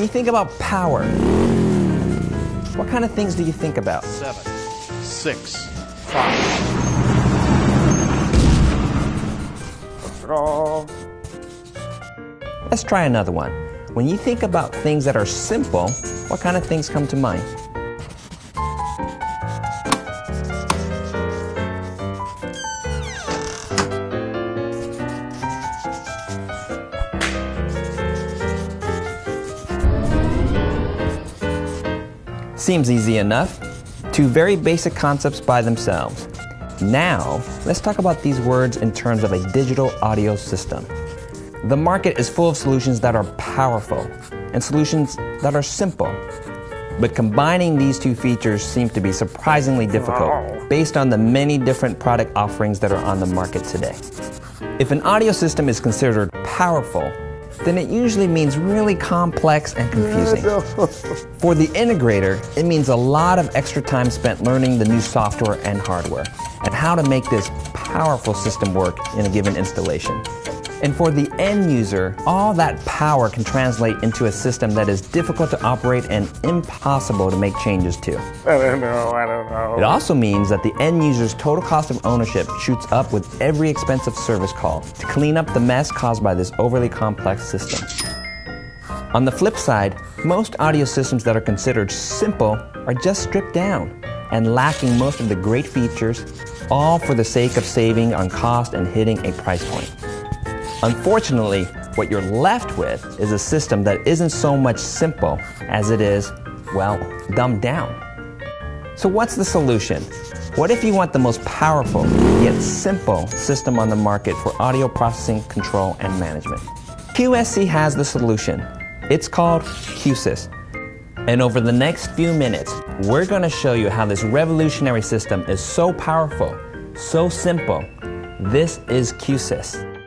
you think about power, what kind of things do you think about? Seven, six, five. Let's try another one. When you think about things that are simple, what kind of things come to mind? Seems easy enough. Two very basic concepts by themselves. Now, let's talk about these words in terms of a digital audio system. The market is full of solutions that are powerful and solutions that are simple. But combining these two features seems to be surprisingly difficult based on the many different product offerings that are on the market today. If an audio system is considered powerful, then it usually means really complex and confusing. For the integrator, it means a lot of extra time spent learning the new software and hardware and how to make this powerful system work in a given installation. And for the end user, all that power can translate into a system that is difficult to operate and impossible to make changes to. I don't know, I don't know. It also means that the end user's total cost of ownership shoots up with every expensive service call to clean up the mess caused by this overly complex system. On the flip side, most audio systems that are considered simple are just stripped down and lacking most of the great features, all for the sake of saving on cost and hitting a price point. Unfortunately, what you're left with is a system that isn't so much simple as it is, well, dumbed down. So, what's the solution? What if you want the most powerful yet simple system on the market for audio processing, control, and management? QSC has the solution. It's called QSYS. And over the next few minutes, we're going to show you how this revolutionary system is so powerful, so simple. This is QSYS.